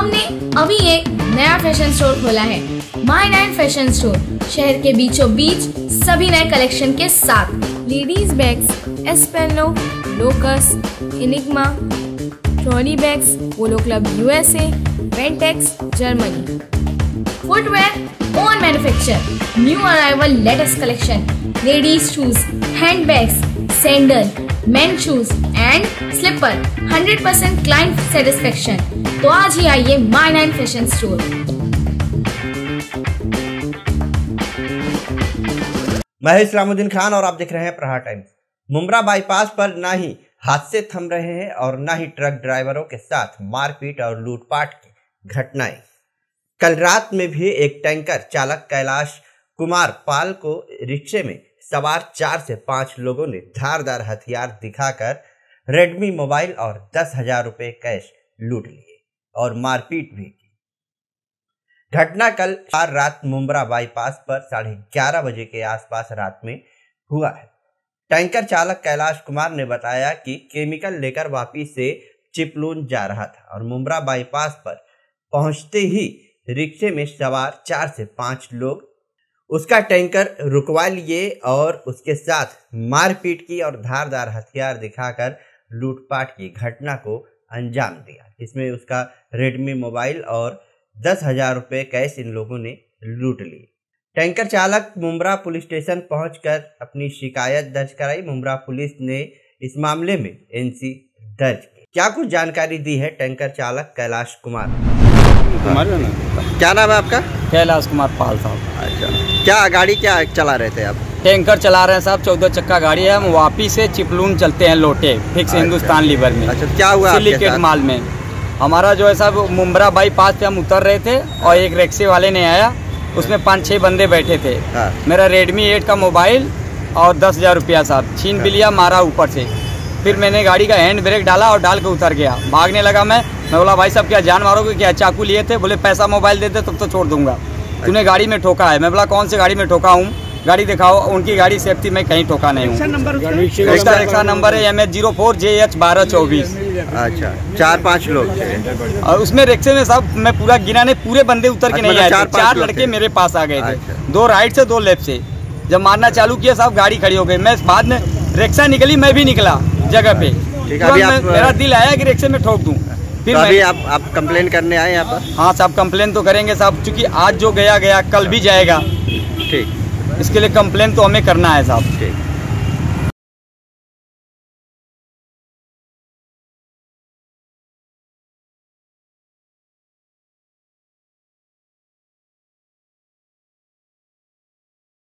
हमने अभी एक नया फ़ैशन स्टोर खोला है माई नाइन फ़ैशन स्टोर शहर के बीचों बीच सभी नए कलेक्शन के साथ। Ladies bags एस्पेनो locus Enigma trolley bags Polo Club USA Ventex Germany footwear own manufacture new arrival latest collection ladies shoes handbags sandal men shoes and slipper 100% percent client satisfaction तो आज ही आइए माई नाइन फ़ैशन स्टोर मैं इस्लामुद्दीन खान और आप देख रहे हैं प्रहार टाइम्स। मुमरा बाईपास पर ना ही हादसे थम रहे हैं और ना ही ट्रक ड्राइवरों के साथ मारपीट और लूटपाट की घटनाएँ। कल रात में भी एक टैंकर चालक कैलाश कुमार पाल को रिक्शे में सवार चार से पाँच लोगों ने धारदार हथियार दिखाकर रेडमी मोबाइल और दस हज़ार रुपये कैश लूट लिए और मारपीट भी की। घटना कल चार रात मुमरा बाईपास पर साढ़े ग्यारह बजे के आसपास रात में हुआ है। टैंकर चालक कैलाश कुमार ने बताया कि केमिकल लेकर वापी से चिपलून जा रहा था और मुमरा बाईपास पर पहुँचते ही रिक्शे में सवार चार से पाँच लोग उसका टैंकर रुकवा लिए और उसके साथ मारपीट की और धारदार हथियार दिखाकर लूटपाट की घटना को अंजाम दिया। इसमें उसका रेडमी मोबाइल और दस हज़ार रुपये कैश इन लोगों ने लूट लिए। टैंकर चालक मुमरा पुलिस स्टेशन पहुंचकर अपनी शिकायत दर्ज कराई। मुमरा पुलिस ने इस मामले में एनसी दर्ज की। क्या कुछ जानकारी दी है टैंकर चालक कैलाश कुमार? क्या नाम है आपका? कैलाश कुमार पाल साहब। अच्छा। क्या गाड़ी क्या चला रहे थे आप? टैंकर चला रहे हैं साहब चौदह चक्का गाड़ी है। हम वापी से चिपलून चलते हैं लोटे फिक्स अच्छा। हिंदुस्तान लीवर में। अच्छा क्या हुआ सिलिकेट माल में। हमारा जो है साहब मुम्बरा बाई पास पे हम उतर रहे थे और एक रिक्शे वाले ने आया। उसमें पाँच छः बंदे बैठे थे। हाँ। मेरा रेडमी एट का मोबाइल और दस हज़ार रुपया साहब। छीन भी लिया मारा ऊपर से। फिर मैंने गाड़ी का हैंड ब्रेक डाला और डाल के उतर गया। भागने लगा मैं। मैं बोला भाई साहब क्या जान मारोगे? क्या चाकू लिए थे? बोले पैसा मोबाइल दे दे तब तो छोड़ दूँगा। तूने गाड़ी में ठोका है। मैं बोला कौन सी गाड़ी में ठोका हूँ? गाड़ी दिखाओ उनकी गाड़ी सेफ्टी में कहीं ठोका नहीं हूँ। रिक्शा नंबर है M H zero four J H बारह चौबीस। अच्छा चार पाँच लोग और उसमें रिक्शे में सब मैं पूरा गिना नहीं पूरे बंदे उतर के अच्छा, नहीं मतलब आए चार थे। चार लड़के मेरे पास आ गए थे। अच्छा। दो राइट से दो लेफ़्ट से। जब मारना चालू किया साहब गाड़ी खड़ी हो गई। मैं बाद में रिक्शा निकली मैं भी निकला जगह पे। ठीक है, अभी तुरंत आप- मैं- मेरा दिल आया कि रिक्शे में ठोक दूँ। फिर तो अभी आप आप कंप्लेन करने आए यहाँ पर? हाँ साहब कंप्लेन तो करेंगे साहब चूँकि आज जो गया गया कल भी जाएगा। ठीक। इसके लिए कंप्लेन तो हमें करना है साहब। ठीक।